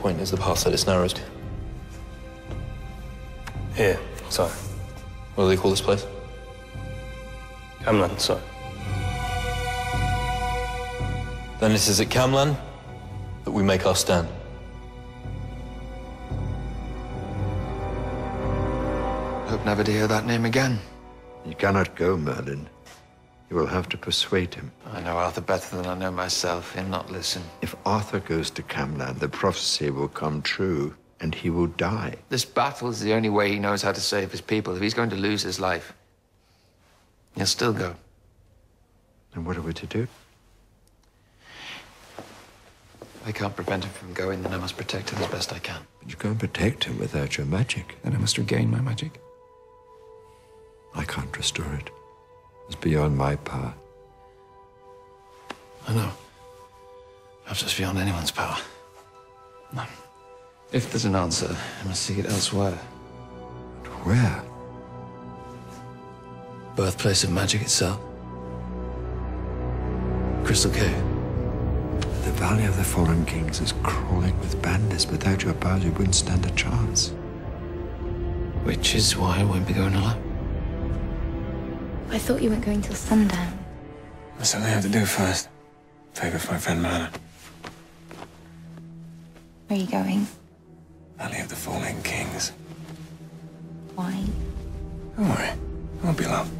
point is the path that it's narrowed? Here, sire. What do they call this place? Camlan, sire. Then it is at Camlan that we make our stand. Hope never to hear that name again. You cannot go, Merlin. You will have to persuade him. I know Arthur better than I know myself. He'll not listen. If Arthur goes to Camlan, the prophecy will come true, and he will die. This battle is the only way he knows how to save his people. If he's going to lose his life, he'll still go. And what are we to do? I can't prevent him from going, then I must protect him as best I can. But you can't protect him without your magic. Then I must regain my magic. I can't restore it. It's beyond my power. I know. Perhaps it's beyond anyone's power. No. If there's an answer, I must seek it elsewhere. But where? Birthplace of magic itself. Crystal Cave. The Valley of the Fallen Kings is crawling with bandits. Without your powers, you wouldn't stand a chance. Which is why I won't be going alone. I thought you weren't going till sundown. There's something I have to do first. Favor for my friend Mana. Where are you going? Valley of the Fallen Kings. Why? Don't worry. I won't be long.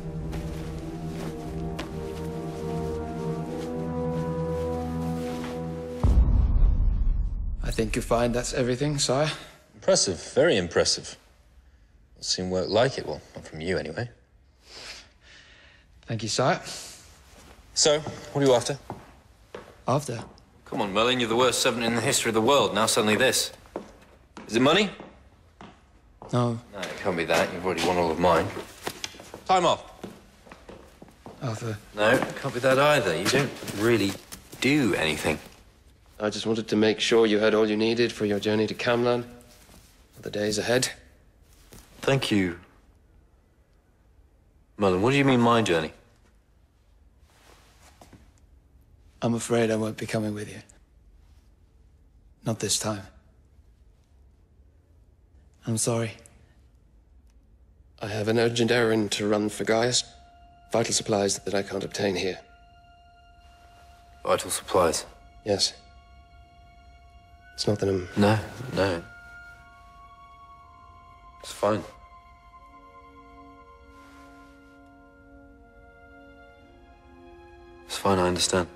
I think you'll find that's everything, sire. Impressive, very impressive. Not seen work like it, well, not from you anyway. Thank you, sire. So, what are you after? After? Come on, Merlin, you're the worst servant in the history of the world. Now suddenly this. Is it money? No, No, it can't be that. You've already won all of mine. Time off. Arthur. No, it can't be that either. You don't really do anything. I just wanted to make sure you had all you needed for your journey to Camlan for the days ahead. Thank you. Merlin, what do you mean my journey? I'm afraid I won't be coming with you. Not this time. I'm sorry. I have an urgent errand to run for Gaius. Vital supplies that I can't obtain here. Vital supplies. Yes. It's not that I'm. No, no. It's fine. It's fine, I understand.